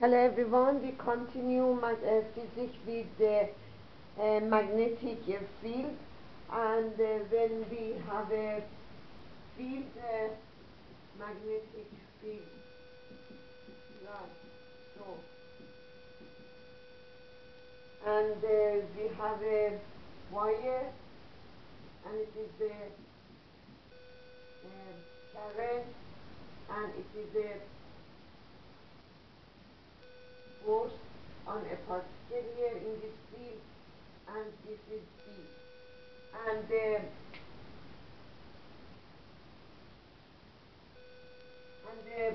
Hello everyone, we continue mag- uh, physics with the uh, magnetic uh, field. And uh, when we have a field, uh, magnetic field, right, so, and uh, we have a wire and it is the current and it is a on a particle here in this field and this is B. And uh, and uh,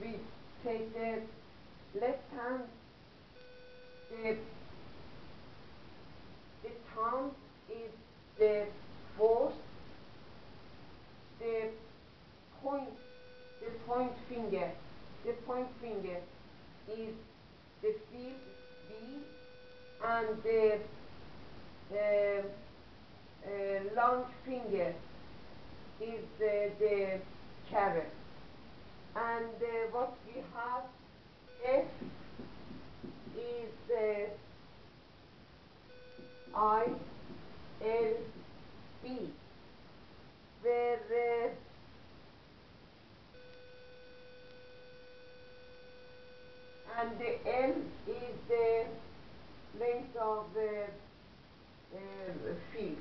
we take the left hand, the, the thumb is the force, the point, the point finger, the point finger is the field B and the uh, uh, long finger is uh, the carrot. And uh, what we have F is uh, I L B where uh, and the L is the length of the uh, field.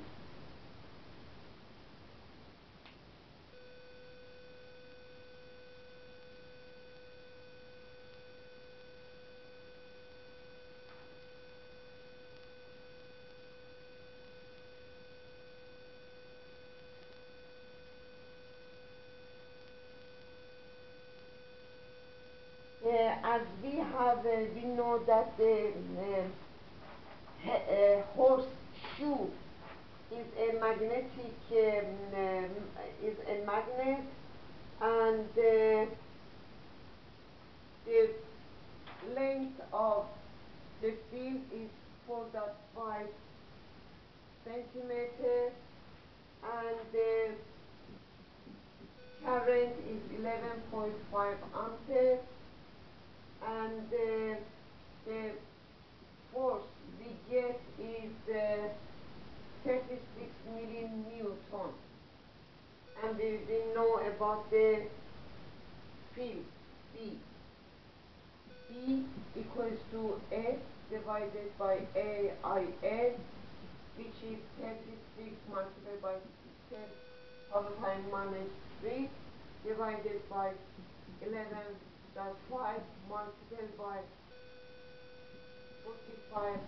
Uh, as uh, we know that the uh, uh, horseshoe is a magnetic, um, um, is a magnet, and uh, the length of the field is 4.5 centimeter, and the current is 11.5 ampere and uh, the force we get is uh, 36 million newton. And we, we know about the field B. B equals to S divided by AIS, which is 36 multiplied by 10 power time minus 3 divided by 11 that's 5 multiplied by 45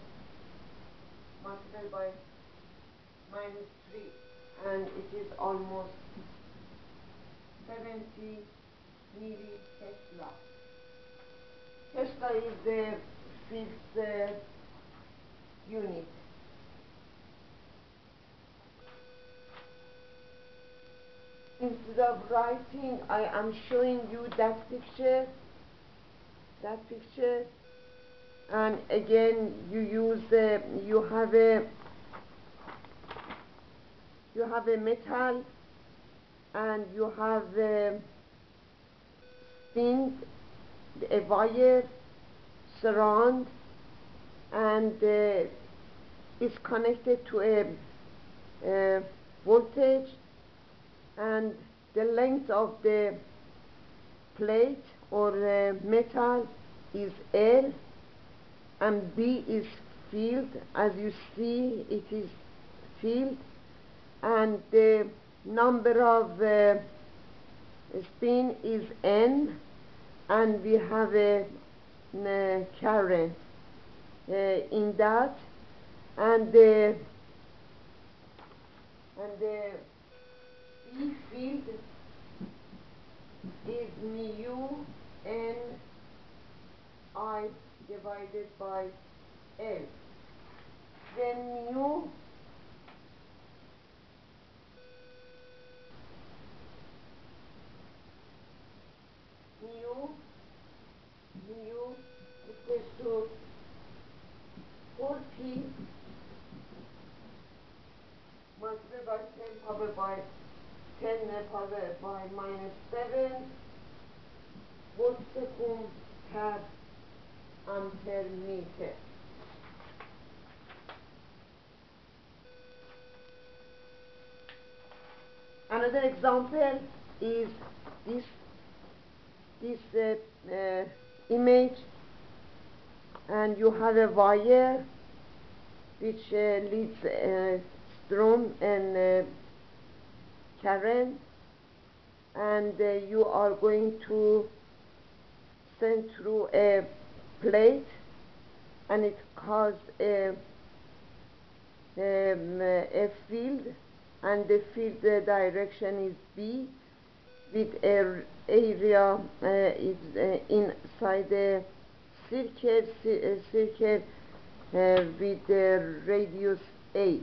multiplied by minus 3 and it is almost 70 milli Tesla. Tesla is the fifth uh, unit. Instead of writing, I am showing you that picture, that picture, and again you use, uh, you have a, you have a metal, and you have a thing, a wire, surround, and uh, is connected to a, a voltage and the length of the plate or uh, metal is L and B is field as you see it is field and the number of uh, spin is N and we have a, a current uh, in that. And the and the E field is mu n I divided by L. Then mu mu mu equals to 40 multiplied by 10 power by 10 power by minus 7 volt second per ampere meter. Another example is this this uh, uh, image and you have a wire which uh, leads uh, strong and current and uh, you are going to send through a plate and it causes a, um, a field and the field direction is B with a area uh, is uh, inside the circle, circle uh, with the radius A.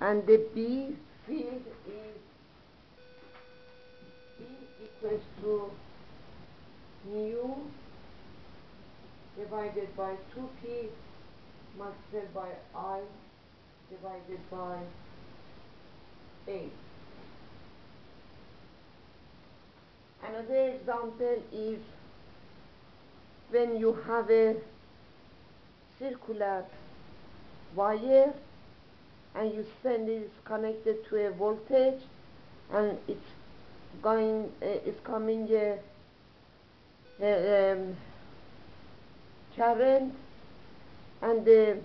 And the B field is to mu divided by 2p multiplied by I divided by A. Another example is when you have a circular wire and you send it connected to a voltage and it's going uh, it's coming a, a um, current and the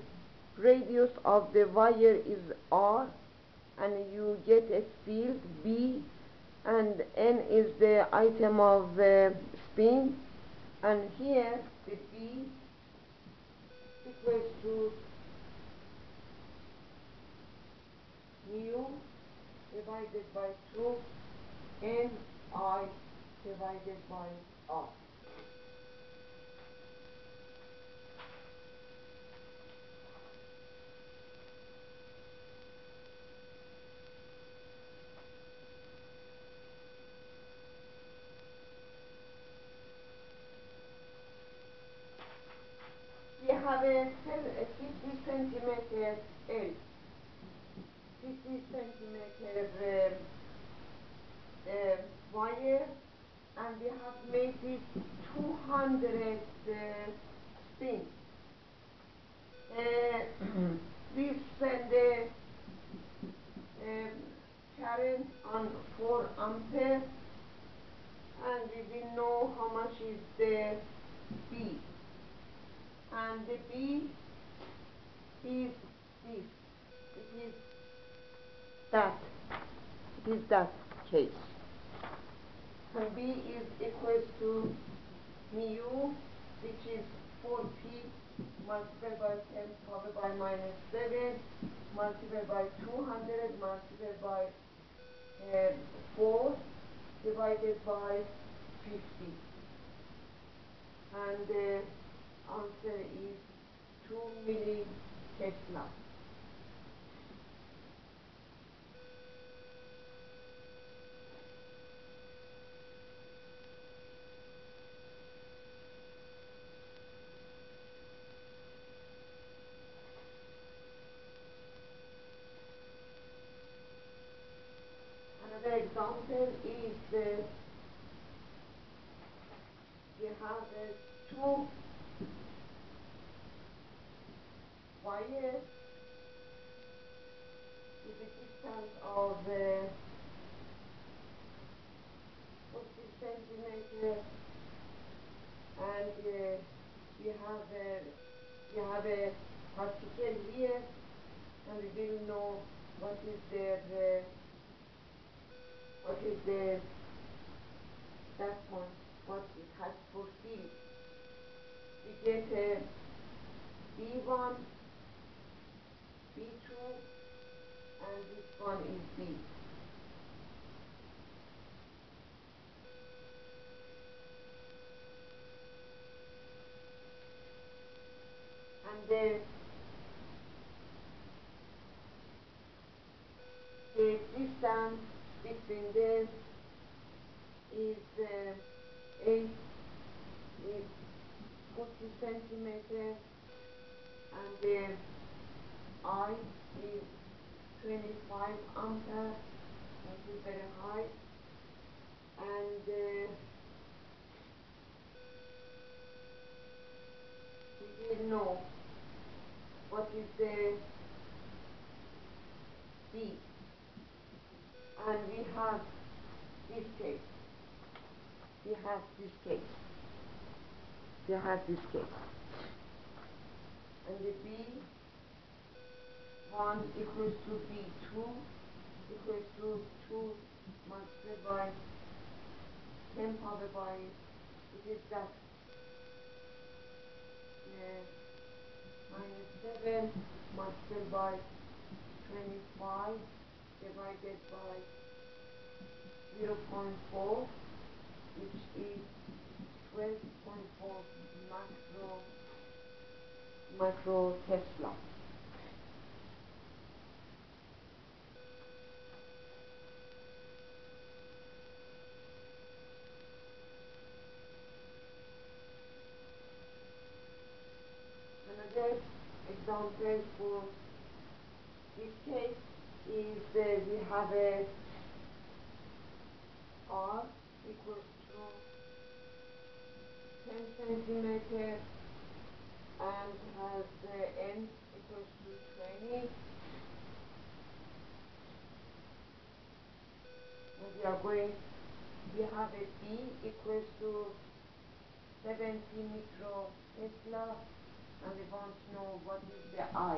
radius of the wire is R and you get a field B and N is the item of uh, spin. And here the B equals to mu divided by 2 N I divided by R. We have a, cell- a 50 centimeter L, 50 centimeter um, uh, wire, and we have made it 200 uh, spin. Uh, we send the um, current on 4 ampere, and we will know how much is the B and the B is this. It is that. It is that case. And B is equal to mu, which is 4p multiplied by 10 power by minus 7 multiplied by 200 multiplied by uh, 4 divided by 50. And uh, answer is 2 milli Tesla. Another example is uh, we have uh, two wires with a distance of uh, 40 centimeter and uh, we have a, we have a particle here and we will know what is their uh, what is the that one what it has for field we get a B1 B2 and this one is B. And the, the distance between them is uh, 8 is 40 centimeter and the I is 25 ampere, that is high, and uh, know what is the B. And we have this case. We have this case. We have this case. And the B1 equals to B2 equals to 2 multiplied by 10 power by, it is that uh, minus 7 multiplied by 25 divided by 0.4 which is 12.4 macro micro Tesla. Another example for this case is uh, we have a R equals to 10 centimeter and has uh, N equals to 20 and we are going we have a B equals to 70 micro Tesla and we want to know what is the I.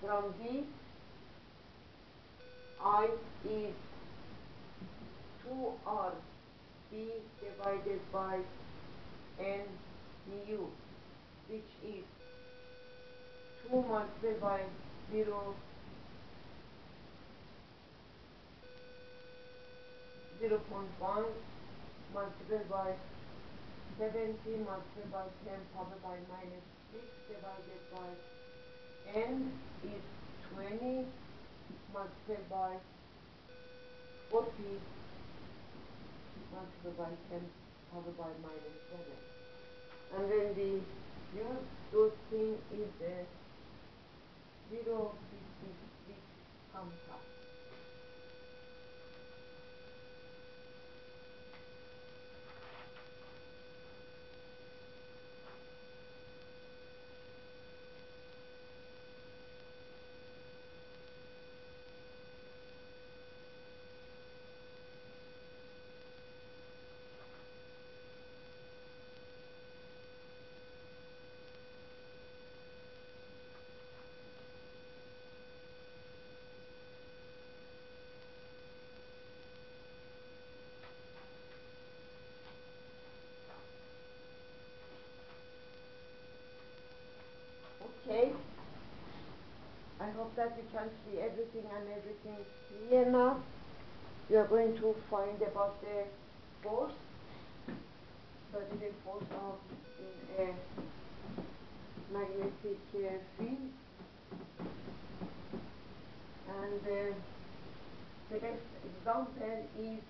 From this, I is 2R B divided by N mu, which is 2 multiplied by 0, 0 0.1 multiplied by 70 multiplied by 10 power by minus 6 divided by n is 20 multiplied by 40 multiplied by 10 power by minus 7. And when we use those things is the 0 which comes up. Okay. I hope that you can see everything and everything is clear now. We are going to find about the force. Study the force of in a magnetic uh, field. And uh, the best example is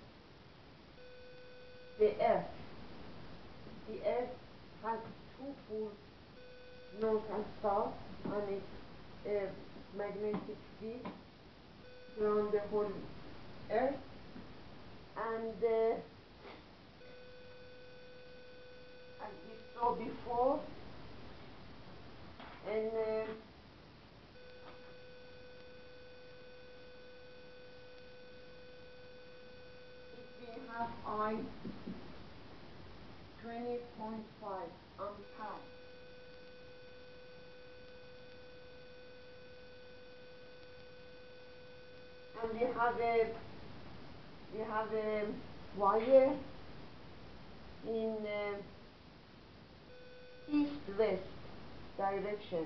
the earth. The earth has two poles north and south and its uh, magnetic field around the whole earth. And uh, as we saw before and uh, we have I 20.5 ampere and we have a we have a wire in uh, east-west direction.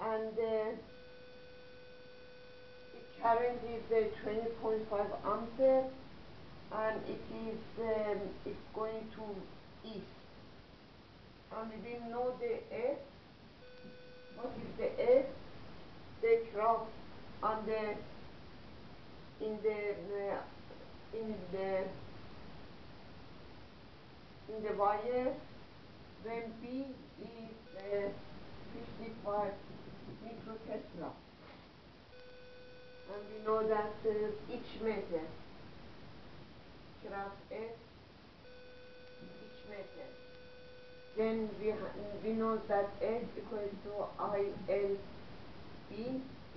And uh, the current is uh, 20.5 ampere and it is um, it's going to east. And we didn't know the earth what is the earth the cross on the in the uh, in the in the wire when P is uh, 55 microtesla and we know that uh, each meter cross S each meter. Then we, we know that F equals to ILB,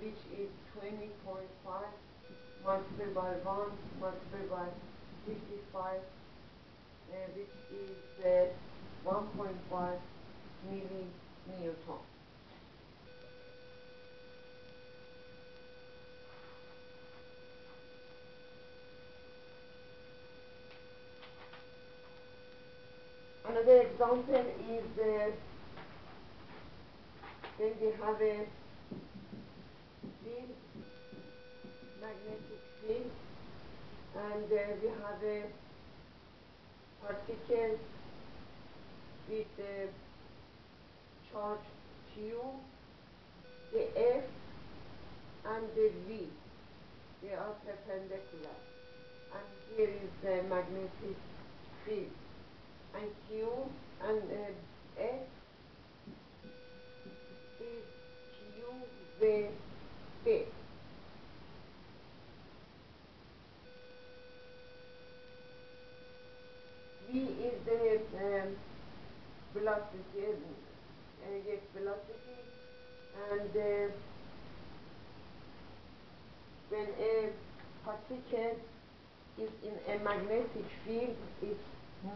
which is 20.5 multiplied by 1 multiplied by 55, uh, which is uh, 1.5 millinewton. Another example is uh, when we have a field, and uh, we have a particle with the charge Q, the F and the V. They are perpendicular. And here is the magnetic field and Q and uh, S is Q V B. V is the um, velocity, uh, yes, velocity, and uh, when a particle is in a magnetic field, it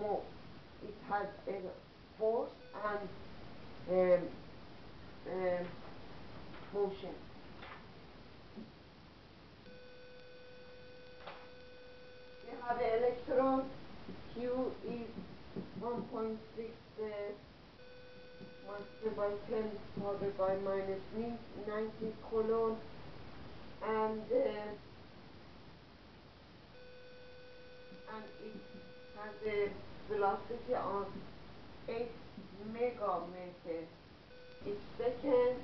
moves it has a force and um, uh, motion. We have the electron. Q is 1.6 uh, multiplied by 10 power by minus 90 coulomb and uh, and it has a velocity of 8 megameters each second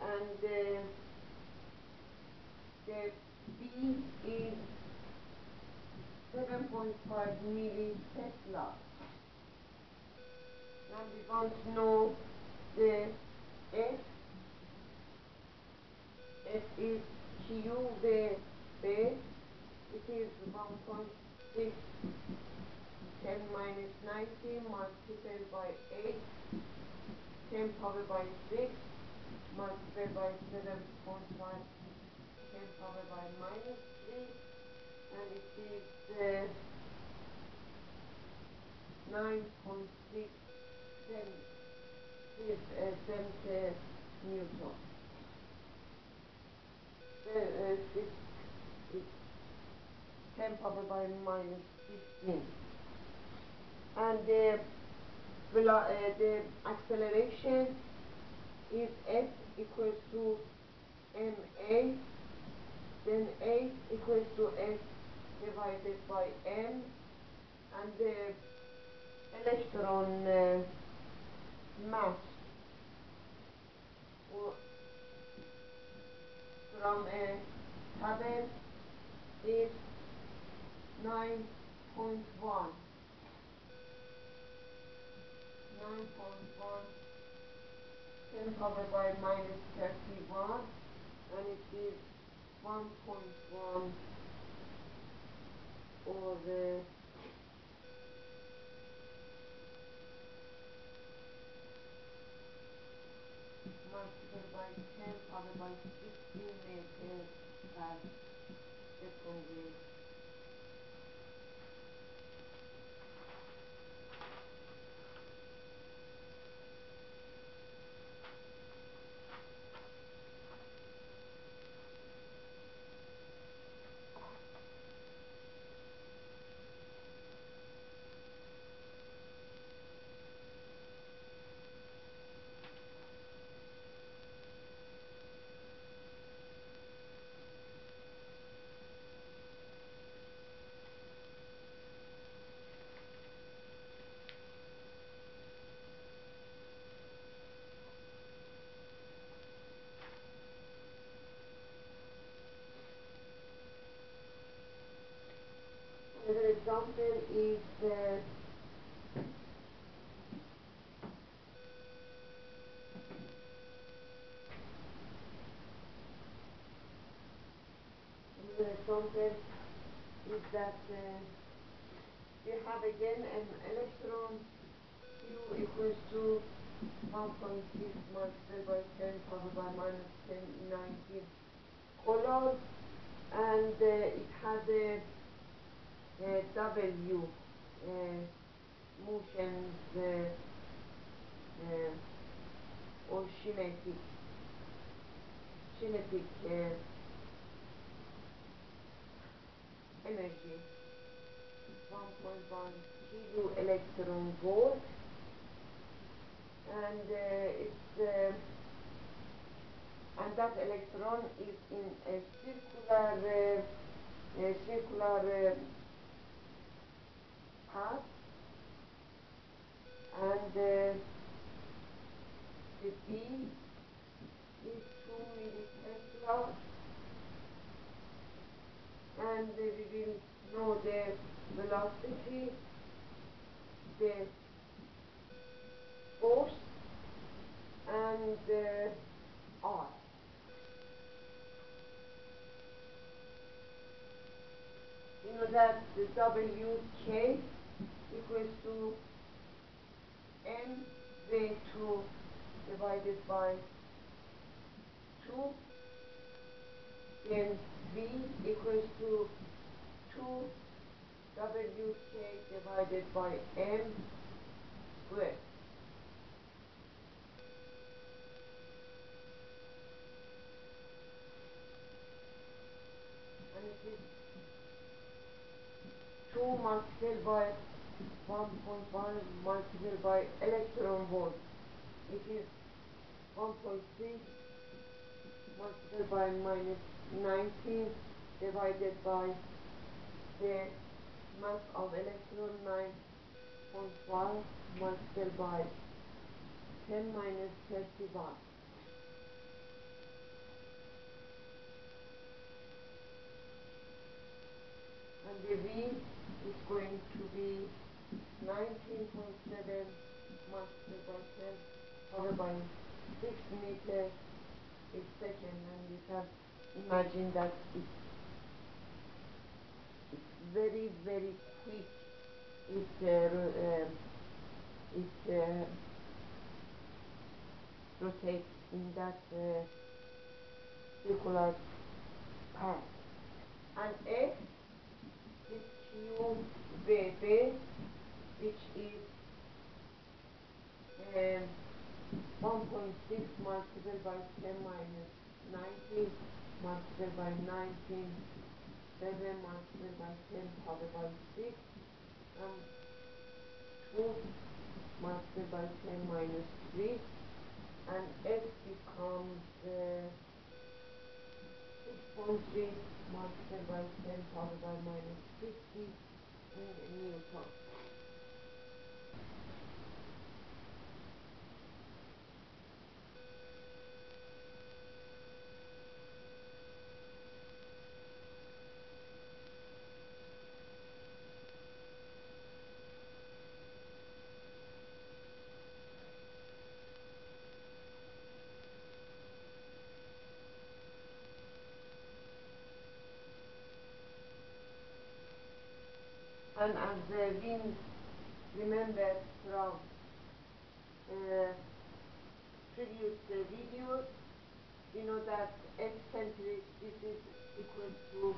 and uh, the B is 7.5 millitesla. Now we want to know the F. F is Q the base. Is 1.6 10 minus 90 multiplied by 8, 10 power by 6, multiplied by 7.5, 10 power by minus 3, and it is uh, 9.6 cent, newton. The, uh, six, six, 10 power by minus 15 and the, uh, the acceleration is f equals to ma, then a equals to s divided by m, and the electron uh, mass from a table is 9.1. 9.1 10 power by minus 31 and it is 1.1 or the multiplied by 10 power by 16 meters second wave. Another example is uh, another example is that uh, we have again an electron q equals to 1.6 multiplied by 10 power by minus 10 19 coulombs and uh, it has a, a W uh, motions uh, or kinetic kinetic uh, energy. 1.1 kilo electron volt. And uh, it's uh, and that electron is in a circular uh, a circular uh, path. And uh, the B is 2 millitesla and uh, we know the velocity the force and uh, R. You know that the WK equals to M V2 divided by 2 then V equals to 2 WK divided by M squared. And it is 2 multiplied by 1.1 multiplied by electron volt. It is 1.3 multiplied by minus 19 divided by the mass of electron 9.1 multiplied by 10 minus 31. And the V is going to be 19.7 multiplied by 10 followed by 6 meters a second and you can imagine that it's very very quick. It uh, uh, it uh, rotates in that uh, circular path and F is Q VB which is um, 1.6 multiplied by 10 minus 19 multiplied by 19 7 multiplied by 10 power by 6 and 2 multiplied by 10 minus 3 and S becomes uh, 6.3 multiplied by 10 power by minus 50 in Newton. And as uh, we remember from uh, previous uh, videos, you know that eccentric, this is equal to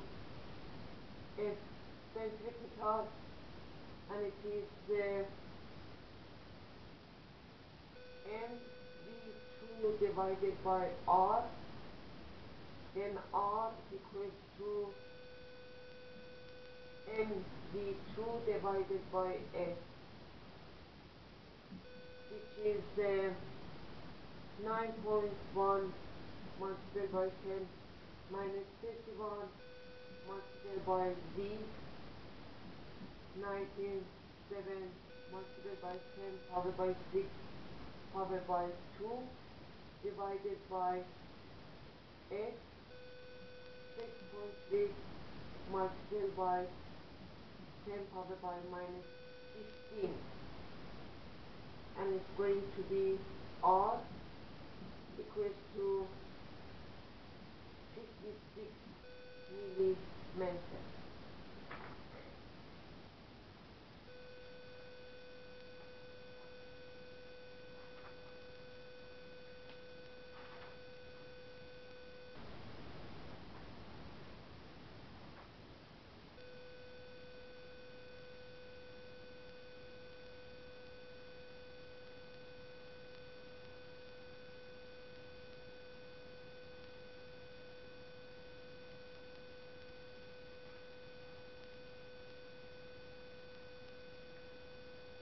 F centripetal and it is uh, mv2 divided by r then r equals to mv2 divided by s which is uh, 9.1 multiplied by 10 minus 51 multiplied by v 19 7 multiplied by 10 powered by 6 powered by 2 divided by x 6.6 multiplied by 10 powered by minus 15 and it's going to be r equals to 56 millimeters.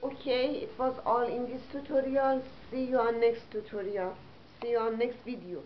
okay it was all in this tutorial. See you on next tutorial. See you on next video